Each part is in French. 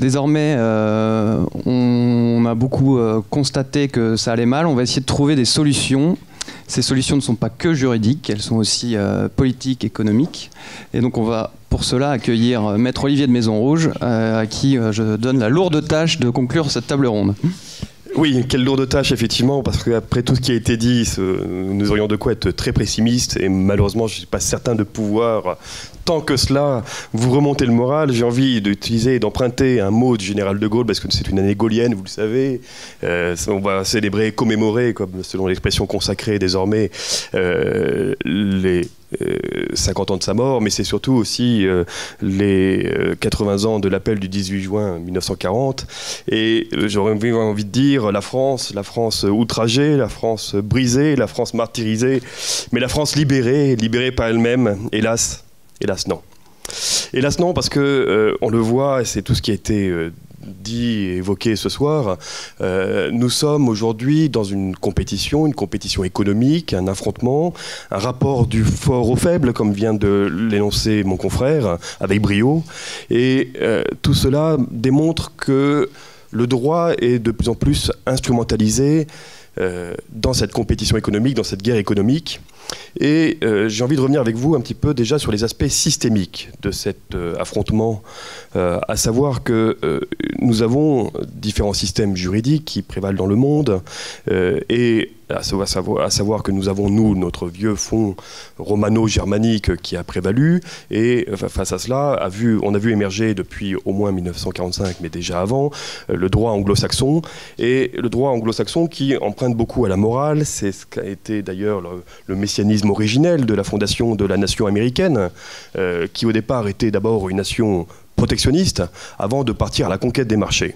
Désormais, euh, on a beaucoup euh, constaté que ça allait mal. On va essayer de trouver des solutions. Ces solutions ne sont pas que juridiques, elles sont aussi euh, politiques, économiques. Et donc on va pour cela accueillir Maître Olivier de Maison Rouge, à qui je donne la lourde tâche de conclure cette table ronde. Oui, quelle lourde tâche, effectivement, parce qu'après tout ce qui a été dit, nous aurions de quoi être très pessimistes, et malheureusement, je ne suis pas certain de pouvoir, tant que cela, vous remonter le moral. J'ai envie d'utiliser d'emprunter un mot du général de Gaulle, parce que c'est une année gaulienne, vous le savez. Euh, on va célébrer, commémorer, comme selon l'expression consacrée désormais, euh, les 50 euh, ans de sa mort, mais c'est surtout aussi euh, les 80 euh, ans de l'appel du 18 juin 1940. Et j'aurais envie de dire la France, la France outragée, la France brisée, la France martyrisée, mais la France libérée, libérée par elle-même, hélas, hélas non. Hélas non, parce que on le voit, c'est tout ce qui a été dit et évoqué ce soir, euh, nous sommes aujourd'hui dans une compétition, une compétition économique, un affrontement, un rapport du fort au faible, comme vient de l'énoncer mon confrère, avec brio. Et euh, tout cela démontre que le droit est de plus en plus instrumentalisé dans cette compétition économique, dans cette guerre économique. Et euh, j'ai envie de revenir avec vous un petit peu déjà sur les aspects systémiques de cet euh, affrontement, à savoir que nous avons différents systèmes juridiques qui prévalent dans le monde, et à savoir, que nous avons, nous, notre vieux fond romano-germanique qui a prévalu, et face à cela, on a vu émerger depuis au moins 1945, mais déjà avant, euh, le droit anglo-saxon, et le droit anglo-saxon qui emprunte beaucoup à la morale, c'est ce qu'a été d'ailleurs le, messianisme originel de la fondation de la nation américaine, euh, qui au départ était d'abord une nation protectionniste, avant de partir à la conquête des marchés.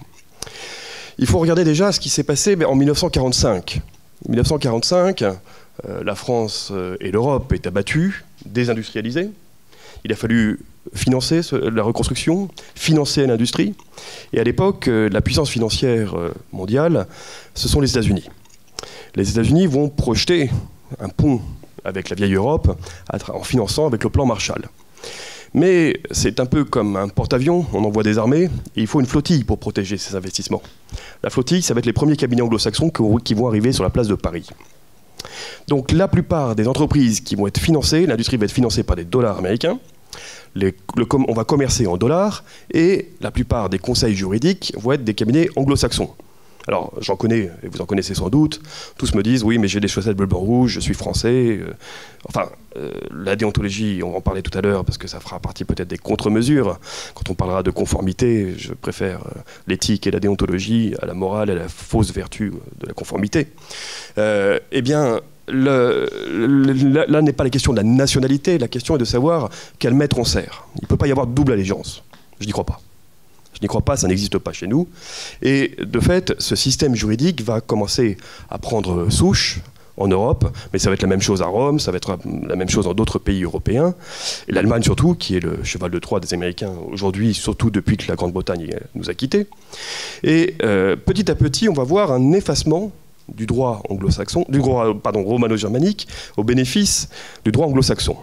Il faut regarder déjà ce qui s'est passé en 1945. 1945, euh, la France euh, et l'Europe étaient abattues, désindustrialisées. Il a fallu financer la reconstruction, financer l'industrie. Et à l'époque, euh, la puissance financière mondiale, ce sont les États-Unis. Les États-Unis vont projeter un pont avec la vieille Europe en finançant avec le plan Marshall. Mais c'est un peu comme un porte-avions, on envoie des armées, il faut une flottille pour protéger ces investissements. La flottille, ça va être les premiers cabinets anglo-saxons qui vont arriver sur la place de Paris. Donc la plupart des entreprises qui vont être financées, l'industrie va être financée par des dollars américains, on va commercer en dollars, et la plupart des conseils juridiques vont être des cabinets anglo-saxons. Alors, j'en connais, et vous en connaissez sans doute. Tous me disent, oui, mais j'ai des chaussettes bleu, blanc, rouge, je suis français. Euh, enfin, euh, la déontologie, on va en parler tout à l'heure, parce que ça fera partie peut-être des contre-mesures. Quand on parlera de conformité, je préfère euh, l'éthique et la déontologie à la morale et à la fausse vertu de la conformité. eh bien, là n'est pas la question de la nationalité, la question est de savoir quel maître on sert. Il ne peut pas y avoir double allégeance. Je n'y crois pas. Je n'y crois pas, ça n'existe pas chez nous. Et de fait, ce système juridique va commencer à prendre souche en Europe, mais ça va être la même chose à Rome, ça va être la même chose dans d'autres pays européens. L'Allemagne surtout, qui est le cheval de Troie des Américains aujourd'hui, surtout depuis que la Grande-Bretagne nous a quittés. Et euh, petit à petit, on va voir un effacement du droit anglo-saxon, du droit romano-germanique au bénéfice du droit anglo-saxon.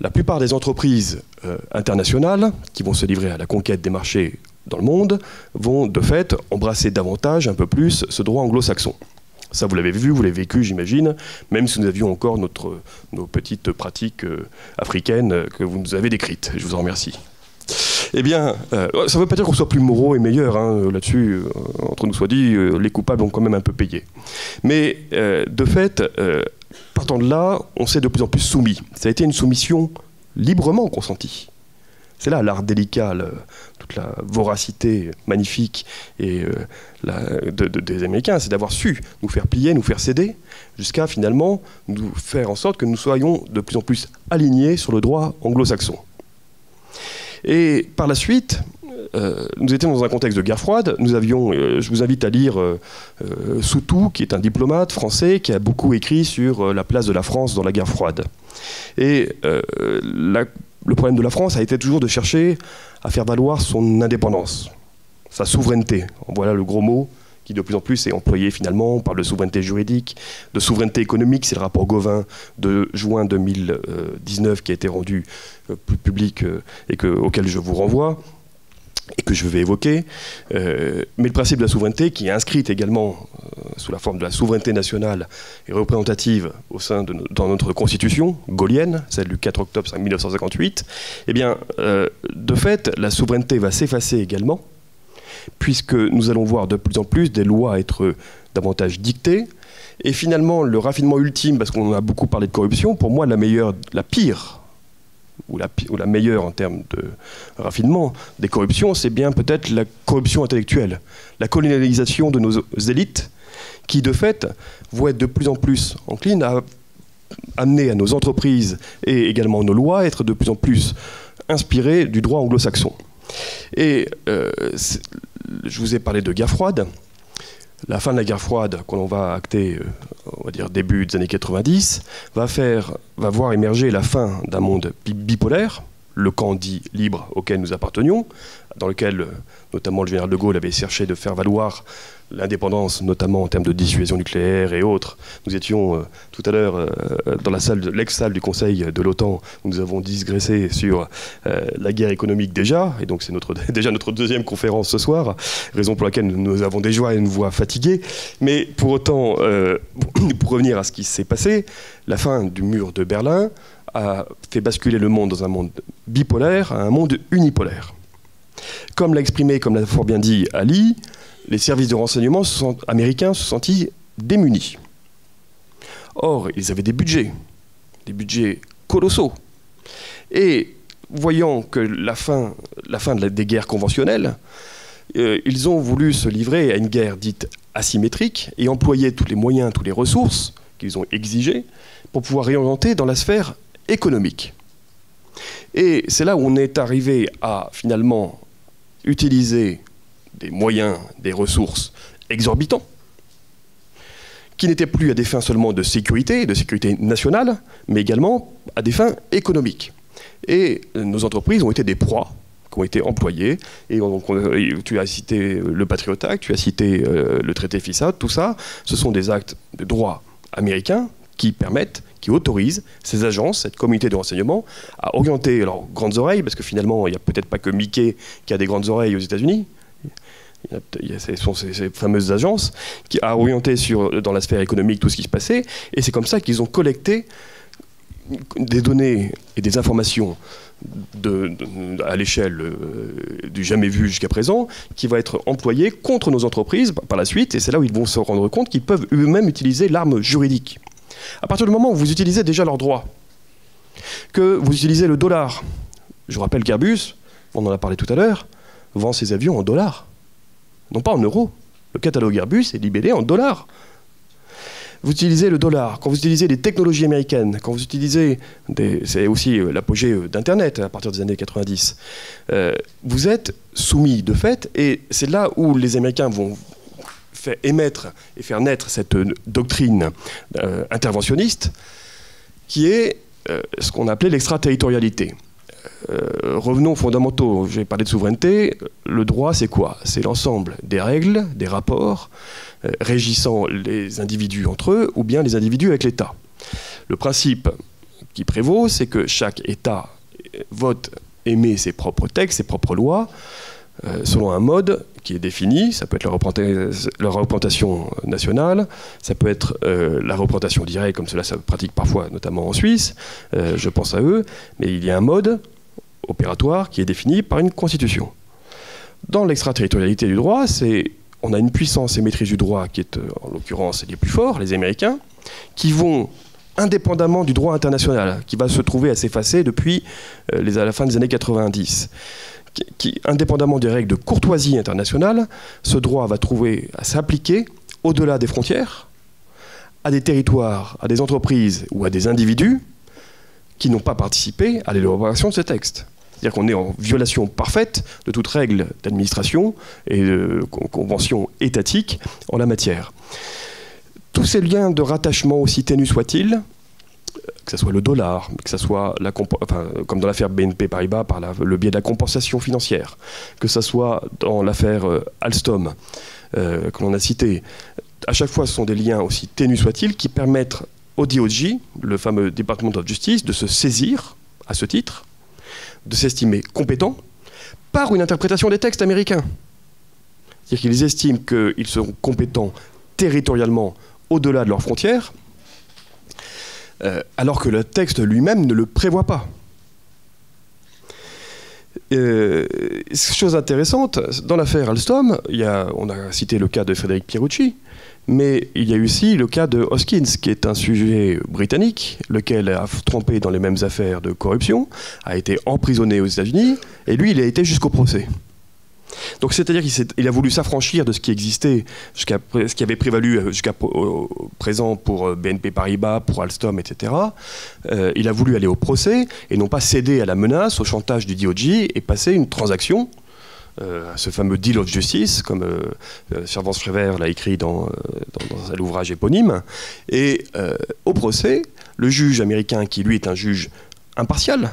La plupart des entreprises euh, internationales qui vont se livrer à la conquête des marchés dans le monde vont de fait embrasser davantage, un peu plus, ce droit anglo-saxon. Ça, vous l'avez vu, vous l'avez vécu, j'imagine, même si nous avions encore notre, nos petites pratiques euh, africaines euh, que vous nous avez décrites. Je vous en remercie. Eh bien, ça ne veut pas dire qu'on soit plus moraux et meilleurs. Hein, là-dessus, entre nous soit dit, les coupables ont quand même un peu payé. Mais de fait, partant de là, on s'est de plus en plus soumis. Ça a été une soumission librement consentie. C'est là l'art délicat, toute la voracité magnifique et, euh, des Américains, c'est d'avoir su nous faire plier, nous faire céder, jusqu'à finalement nous faire en sorte que nous soyons de plus en plus alignés sur le droit anglo-saxon. Et par la suite, euh, nous étions dans un contexte de guerre froide. Nous avions, euh, je vous invite à lire euh, Soutou, qui est un diplomate français qui a beaucoup écrit sur la place de la France dans la guerre froide. Et le problème de la France a été toujours de chercher à faire valoir son indépendance, sa souveraineté. Voilà le gros mot qui de plus en plus est employé finalement. On parle de souveraineté juridique, de souveraineté économique. C'est le rapport Gauvin de juin 2019 qui a été rendu public et auquel je vous renvoie. Et que je vais évoquer, euh, mais le principe de la souveraineté qui est inscrite également euh, sous la forme de la souveraineté nationale et représentative au sein de dans notre constitution gaulienne, celle du 4 octobre 1958, eh bien, euh, de fait, la souveraineté va s'effacer également, puisque nous allons voir de plus en plus des lois être davantage dictées, et finalement, le raffinement ultime, parce qu'on a beaucoup parlé de corruption, pour moi, la meilleure, la pire ou la, meilleure en termes de raffinement des corruptions, c'est bien peut-être la corruption intellectuelle, la colonialisation de nos élites, qui de fait vont être de plus en plus enclines à amener à nos entreprises et également nos lois à être de plus en plus inspirées du droit anglo-saxon. Et euh, je vous ai parlé de guerre froide la fin de la guerre froide, qu'on va acter, euh, on dire début des années 90, va, faire, va voir émerger la fin d'un monde bipolaire, le camp dit libre auquel nous appartenions, dans lequel notamment le général de Gaulle avait cherché de faire valoir l'indépendance, notamment en termes de dissuasion nucléaire et autres. Nous étions euh, tout à l'heure euh, dans la salle, l'ex-salle du Conseil de l'OTAN, où nous avons digressé sur euh, la guerre économique déjà, et donc c'est déjà notre deuxième conférence ce soir, raison pour laquelle nous avons déjà une voix fatiguée. Mais pour autant, pour revenir à ce qui s'est passé, la fin du mur de Berlin a fait basculer le monde dans un monde bipolaire à un monde unipolaire. Comme l'a exprimé, comme l'a fort bien dit Ali, les services de renseignement américains se sentis démunis. Or, ils avaient des budgets, des budgets colossaux. Et voyant que la fin, la fin des guerres conventionnelles, euh, ils ont voulu se livrer à une guerre dite asymétrique et employer tous les moyens, toutes les ressources qu'ils ont exigées pour pouvoir réorienter dans la sphère économique. Et c'est là où on est arrivé à finalement utiliser des moyens, des ressources exorbitants, qui n'étaient plus à des fins seulement de sécurité, de sécurité nationale, mais également à des fins économiques. Et nos entreprises ont été des proies qui ont été employées. Et tu as cité le Patriot Act, tu as cité euh, le traité FISA, tout ça, ce sont des actes de droit américains qui permettent, qui autorisent ces agences, cette communauté de renseignement, à orienter leurs grandes oreilles, parce que finalement, il n'y a peut-être pas que Mickey qui a des grandes oreilles aux États-Unis, il y a ces, sont ces, fameuses agences qui a orienté sur, dans la sphère économique tout ce qui se passait, et c'est comme ça qu'ils ont collecté des données et des informations à l'échelle euh, du jamais vu jusqu'à présent, qui va être employée contre nos entreprises par la suite, et c'est là où ils vont se rendre compte qu'ils peuvent eux-mêmes utiliser l'arme juridique. À partir du moment où vous utilisez déjà leurs droits, que vous utilisez le dollar, je rappelle qu'Airbus, on en a parlé tout à l'heure, vend ses avions en dollars non pas en euros. Le catalogue Airbus est libellé en dollars. Vous utilisez le dollar, quand vous utilisez les technologies américaines, quand vous utilisez, c'est aussi euh, l'apogée euh, d'Internet à partir des années 90, euh, vous êtes soumis de fait, et c'est là où les Américains vont faire émettre et faire naître cette doctrine interventionniste, qui est ce qu'on appelait l'extraterritorialité. Euh, revenons aux fondamentaux. J'ai parlé de souveraineté. Le droit, c'est quoi? C'est l'ensemble des règles, des rapports euh, régissant les individus entre eux ou bien les individus avec l'État. Le principe qui prévaut, c'est que chaque État vote, émet ses propres textes, ses propres lois, euh, selon un mode qui est défini. Ça peut être la représentation nationale, ça peut être la représentation directe, comme cela se pratique parfois, notamment en Suisse. je pense à eux. Mais il y a un mode opératoire qui est défini par une constitution. Dans l'extraterritorialité du droit, c'est on a une puissance et maîtrise du droit qui est, euh, en l'occurrence, les plus forts, les Américains, qui vont indépendamment du droit international, qui va se trouver à s'effacer depuis euh, les, à la fin des années 90. Qui, indépendamment des règles de courtoisie internationale, ce droit va trouver à s'appliquer au-delà des frontières, à des territoires, à des entreprises ou à des individus qui n'ont pas participé à l'élaboration de ce texte. C'est-à-dire qu'on est en violation parfaite de toute règle d'administration et de convention étatique en la matière. Tous ces liens de rattachement, aussi ténus soient-ils, que ce soit le dollar, que ce soit, la comme dans l'affaire BNP Paribas, par le biais de la compensation financière, que ce soit dans l'affaire euh, Alstom, euh, que l'on a cité, à chaque fois ce sont des liens aussi ténus soient-ils qui permettent au DOJ, le fameux Department of Justice, de se saisir à ce titre de s'estimer compétent par une interprétation des textes américains. C'est-à-dire qu'ils estiment qu'ils seront compétents territorialement au-delà de leurs frontières, euh, alors que le texte lui-même ne le prévoit pas. Euh, chose intéressante, dans l'affaire Alstom, il y a, on a cité le cas de Frédéric Pierucci, mais il y a aussi le cas de Hoskins, qui est un sujet britannique, lequel a trompé dans les mêmes affaires de corruption, a été emprisonné aux États-Unis, et lui, il a été jusqu'au procès. Donc c'est-à-dire qu'il a voulu s'affranchir de ce qui existait, ce qui avait prévalu euh, jusqu'à présent pour euh, BNP Paribas, pour Alstom, etc. Euh, il a voulu aller au procès et non pas céder à la menace, au chantage du DOJ et passer une transaction ce fameux deal of justice, comme euh, Servance Frévert l'a écrit dans, dans, l'ouvrage éponyme. Et au procès, le juge américain, qui lui est un juge impartial,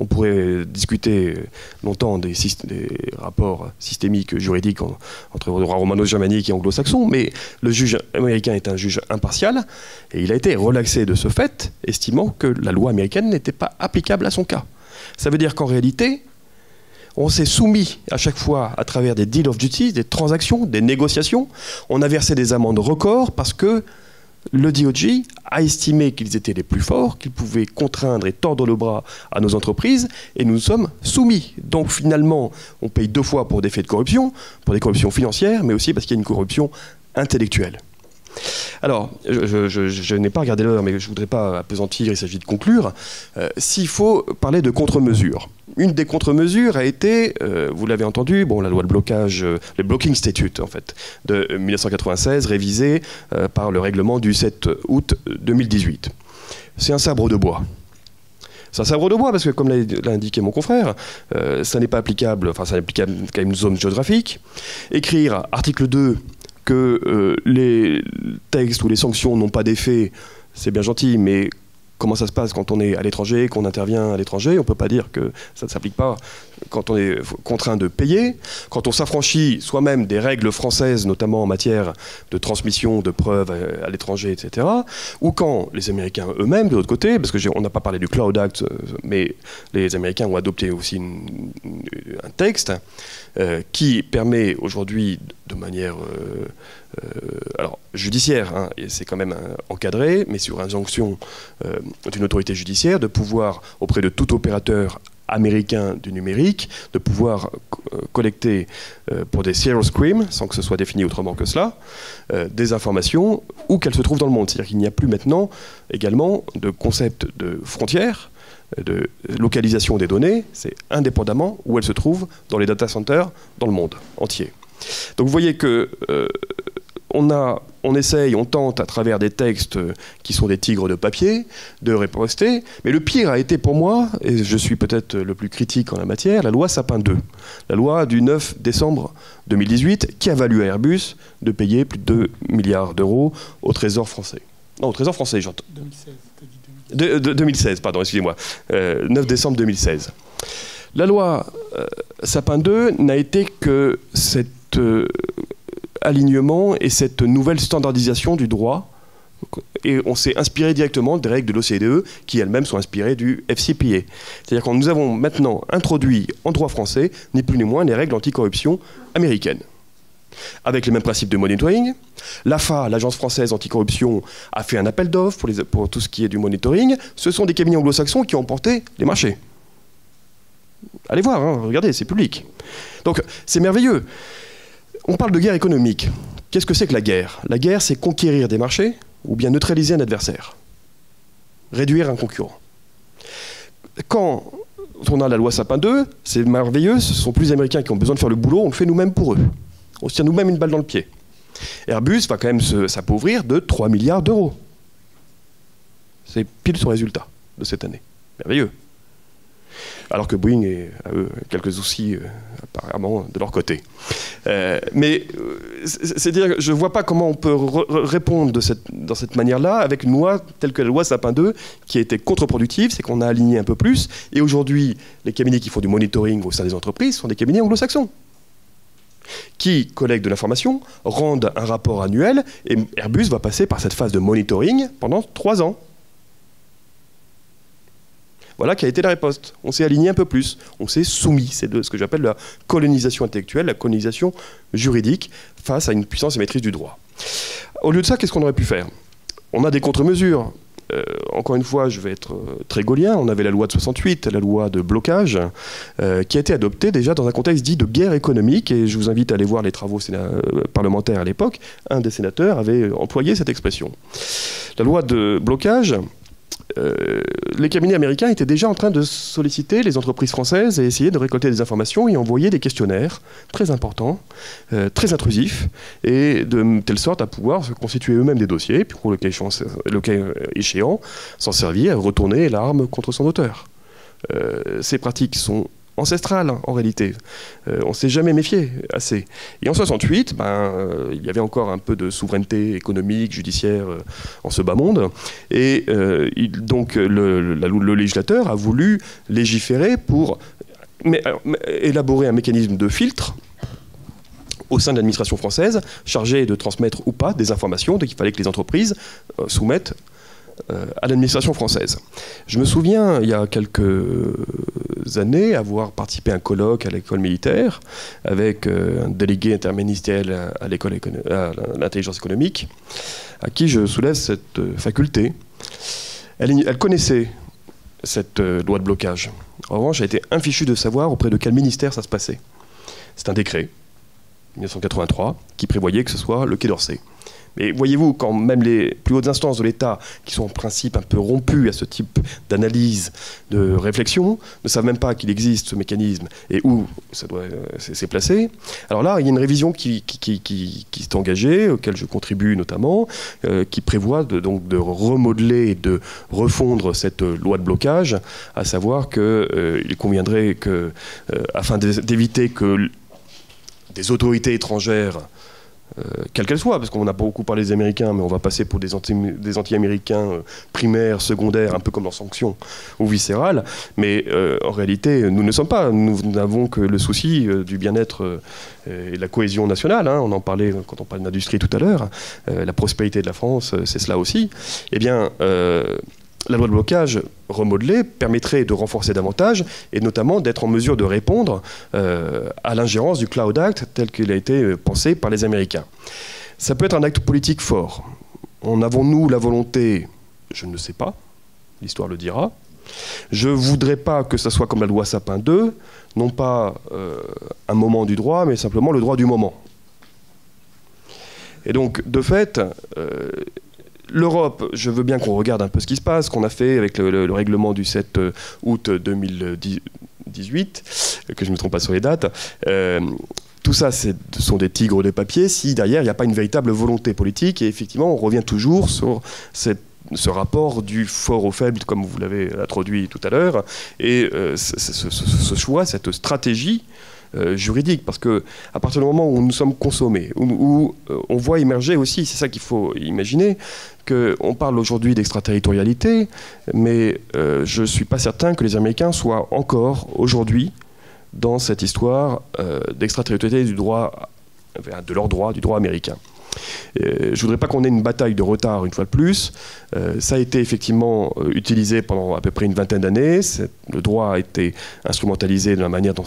on pourrait discuter longtemps des, rapports systémiques juridiques entre droit romano-germanique et anglo-saxon, mais le juge américain est un juge impartial et il a été relaxé de ce fait, estimant que la loi américaine n'était pas applicable à son cas. Ça veut dire qu'en réalité, on s'est soumis à chaque fois à travers des deals of justice, des transactions, des négociations. On a versé des amendes records parce que le DOJ a estimé qu'ils étaient les plus forts, qu'ils pouvaient contraindre et tordre le bras à nos entreprises, et nous nous sommes soumis. Donc finalement, on paye deux fois pour des faits de corruption, pour des corruptions financières, mais aussi parce qu'il y a une corruption intellectuelle. Alors, je, n'ai pas regardé l'heure, mais je ne voudrais pas appesantir, il s'agit de conclure. Euh, s'il faut parler de contre-mesures, une des contre-mesures a été, euh, vous l'avez entendu, bon, la loi de blocage, euh, le Blocking Statute, en fait, de 1996, révisée par le règlement du 7 août 2018. C'est un sabre de bois. C'est un sabre de bois parce que, comme l'a indiqué mon confrère, ça n'est pas applicable, enfin, ça n'est applicable qu'à une zone géographique. Écrire article 2 que euh, les textes ou les sanctions n'ont pas d'effet, c'est bien gentil, mais comment ça se passe quand on est à l'étranger, qu'on intervient à l'étranger. On ne peut pas dire que ça ne s'applique pas quand on est contraint de payer. Quand on s'affranchit soi-même des règles françaises, notamment en matière de transmission de preuves à, l'étranger, etc. Ou quand les Américains eux-mêmes, de l'autre côté, parce qu'on n'a pas parlé du Cloud Act, euh, mais les Américains ont adopté aussi un texte euh, qui permet aujourd'hui de manière... Euh, euh, alors, judiciaire, hein, c'est quand même encadré, mais sur injonction euh, d'une autorité judiciaire, de pouvoir, auprès de tout opérateur américain du numérique, de pouvoir euh, collecter pour des serious crimes, sans que ce soit défini autrement que cela, des informations où qu'elles se trouvent dans le monde. C'est-à-dire qu'il n'y a plus maintenant également de concept de frontières, de localisation des données, c'est indépendamment où elles se trouvent dans les data centers dans le monde entier. Donc vous voyez que on, a, on essaye, on tente à travers des textes qui sont des tigres de papier de riposter, mais le pire a été pour moi, et je suis peut-être le plus critique en la matière, la loi Sapin 2, la loi du 9 décembre 2018 qui a valu à Airbus de payer plus de 2 milliards d'euros au Trésor français. Non, au Trésor français, j'entends. 2016, de, 2016, pardon, excusez-moi. 9 euh, décembre 2016. La loi euh, Sapin 2 n'a été que cette euh, alignement et cette nouvelle standardisation du droit. Et on s'est inspiré directement des règles de l'OCDE qui elles-mêmes sont inspirées du FCPA. C'est-à-dire que nous avons maintenant introduit en droit français, ni plus ni moins, les règles anticorruption américaines. Avec les mêmes principes de monitoring. L'AFA, l'Agence française anticorruption, a fait un appel d'offres pour, tout ce qui est du monitoring. Ce sont des cabinets anglo-saxons qui ont porté les marchés. Allez voir, hein, regardez, c'est public. Donc c'est merveilleux. On parle de guerre économique. Qu'est-ce que c'est que la guerre? La guerre, c'est conquérir des marchés ou bien neutraliser un adversaire, réduire un concurrent. Quand on a la loi Sapin 2, c'est merveilleux, ce sont plus les Américains qui ont besoin de faire le boulot, on le fait nous-mêmes pour eux. On se tire nous-mêmes une balle dans le pied. Airbus va quand même s'appauvrir de 3 milliards d'euros. C'est pile son résultat de cette année. Merveilleux alors que Boeing a quelques soucis euh, apparemment de leur côté. Euh, mais euh, c'est dire, je ne vois pas comment on peut répondre de cette, dans cette manière-là avec une loi telle que la loi Sapin 2 qui a été contre-productive, c'est qu'on a aligné un peu plus. Et aujourd'hui, les cabinets qui font du monitoring au sein des entreprises sont des cabinets anglo-saxons qui collectent de l'information, rendent un rapport annuel, et Airbus va passer par cette phase de monitoring pendant trois ans. Voilà qui a été la riposte. On s'est aligné un peu plus, on s'est soumis. C'est ce que j'appelle la colonisation intellectuelle, la colonisation juridique face à une puissance et maîtrise du droit. Au lieu de ça, qu'est-ce qu'on aurait pu faire? On a des contre-mesures. Euh, encore une fois, je vais être euh, très gaulien. On avait la loi de 68, la loi de blocage, euh, qui a été adoptée déjà dans un contexte dit de guerre économique. Et je vous invite à aller voir les travaux parlementaires à l'époque. Un des sénateurs avait employé cette expression. La loi de blocage, euh, les cabinets américains étaient déjà en train de solliciter les entreprises françaises et essayer de récolter des informations et envoyer des questionnaires très importants, euh, très intrusifs, et de telle sorte à pouvoir se constituer eux-mêmes des dossiers, puis pour le cas échéant, s'en servir et retourner l'arme contre son auteur. Euh, ces pratiques sont ancestrale en réalité. Euh, on ne s'est jamais méfié assez. Et en 68, ben, euh, il y avait encore un peu de souveraineté économique, judiciaire euh, en ce bas monde. Et donc le, législateur a voulu légiférer pour élaborer un mécanisme de filtre au sein de l'administration française, chargé de transmettre ou pas des informations, donc il fallait que les entreprises soumettent à l'administration française. Je me souviens, il y a quelques années, avoir participé à un colloque à l'école militaire avec euh, un délégué interministériel à l'intelligence économique, à qui je soulève cette euh, faculté. Elle, elle connaissait cette loi de blocage. En revanche, elle été infichue de savoir auprès de quel ministère ça se passait. C'est un décret, 1983, qui prévoyait que ce soit le Quai d'Orsay. Mais voyez-vous, quand même les plus hautes instances de l'État, qui sont en principe un peu rompues à ce type d'analyse, de réflexion, ne savent même pas qu'il existe ce mécanisme et où ça doit s'est placé, alors là, il y a une révision qui, qui, s'est engagée, auquel je contribue notamment, euh, qui prévoit de, donc de remodeler et de refondre cette loi de blocage, à savoir qu'il euh, conviendrait que, euh, afin d'éviter que des autorités étrangères euh, quelle qu'elle soit, parce qu'on a beaucoup parlé des Américains, mais on va passer pour des anti-américains euh, primaires, secondaires, un peu comme dans Sanction ou viscérales. Mais euh, en réalité, nous ne sommes pas. Nous n'avons que le souci du bien-être et de la cohésion nationale. Hein. On en parlait quand on parlait d'industrie tout à l'heure. la prospérité de la France, c'est cela aussi. Eh bien, la loi de blocage remodelée permettrait de renforcer davantage et notamment d'être en mesure de répondre euh, à l'ingérence du Cloud Act tel qu'il a été euh, pensé par les Américains. Ça peut être un acte politique fort. En avons-nous la volonté? Je ne sais pas. L'histoire le dira. Je ne voudrais pas que ça soit comme la loi Sapin 2, non pas euh, un moment du droit, mais simplement le droit du moment. Et donc, de fait, L'Europe, je veux bien qu'on regarde un peu ce qui se passe, qu'on a fait avec le, règlement du 7 euh, août 2018, que je ne me trompe pas sur les dates. Euh, tout ça, ce sont des tigres de papier si derrière il n'y a pas une véritable volonté politique. Et effectivement, on revient toujours sur ce rapport du fort au faible, comme vous l'avez introduit tout à l'heure, et euh, ce, choix, cette stratégie euh, juridique, parce que à partir du moment où nous sommes consommés, où, euh, on voit émerger aussi, c'est ça qu'il faut imaginer, qu'on parle aujourd'hui d'extraterritorialité, mais euh, je ne suis pas certain que les Américains soient encore aujourd'hui dans cette histoire d'extraterritorialité du droit, de leur droit, du droit américain. Euh, je voudrais pas qu'on ait une bataille de retard une fois de plus. Euh, ça a été effectivement euh, utilisé pendant à peu près une vingtaine d'années. Le droit a été instrumentalisé de la manière dont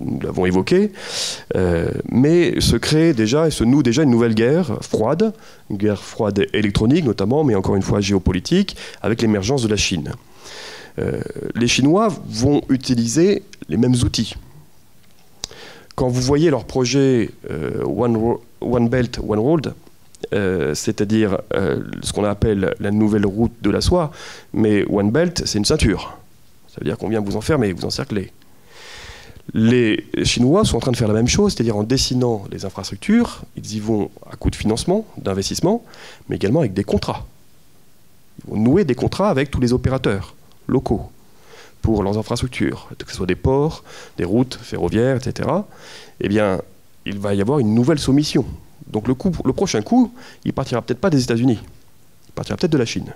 nous l'avons évoqué. mais se crée déjà et se noue déjà une nouvelle guerre froide, une guerre froide électronique notamment, mais encore une fois géopolitique, avec l'émergence de la Chine. les Chinois vont utiliser les mêmes outils quand vous voyez leur projet One, One Belt, One Road, euh, c'est-à-dire euh, ce qu'on appelle la nouvelle route de la soie, mais One Belt, c'est une ceinture. Ça veut dire qu'on vient vous enfermer, vous encercler. Les Chinois sont en train de faire la même chose, c'est-à-dire en dessinant les infrastructures, ils y vont à coût de financement, d'investissement, mais également avec des contrats. Ils vont nouer des contrats avec tous les opérateurs locaux pour leurs infrastructures, que ce soit des ports, des routes ferroviaires, etc. Eh bien, il va y avoir une nouvelle soumission. Donc le, prochain coup, il partira peut-être pas des États-Unis, il partira peut-être de la Chine.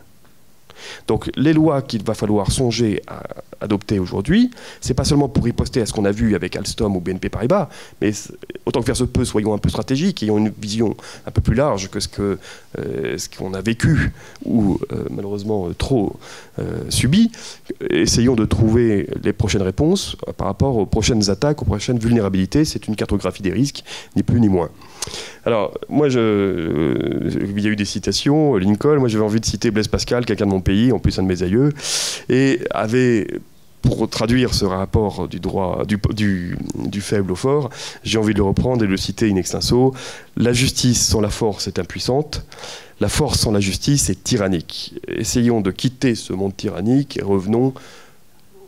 Donc les lois qu'il va falloir songer à adopter aujourd'hui, c'est pas seulement pour riposter à ce qu'on a vu avec Alstom ou BNP Paribas, mais autant que faire se peut, soyons un peu stratégiques, ayons une vision un peu plus large que ce euh, qu'on a vécu ou euh, malheureusement trop subi. Essayons de trouver les prochaines réponses par rapport aux prochaines attaques, aux prochaines vulnérabilités. C'est une cartographie des risques, ni plus ni moins. Alors, moi, je, il y a eu des citations, Lincoln, moi j'avais envie de citer Blaise Pascal, quelqu'un de mon pays, en plus un de mes aïeux, et avait pour traduire ce rapport du droit du, faible au fort, j'ai envie de le reprendre et de le citer in extenso. La justice sans la force est impuissante. La force sans la justice est tyrannique. Essayons de quitter ce monde tyrannique et revenons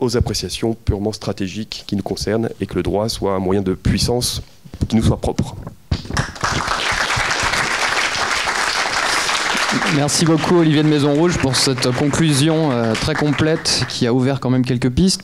aux appréciations purement stratégiques qui nous concernent et que le droit soit un moyen de puissance qui nous soit propre. Merci beaucoup Olivier de Maison Rouge pour cette conclusion euh, très complète qui a ouvert quand même quelques pistes.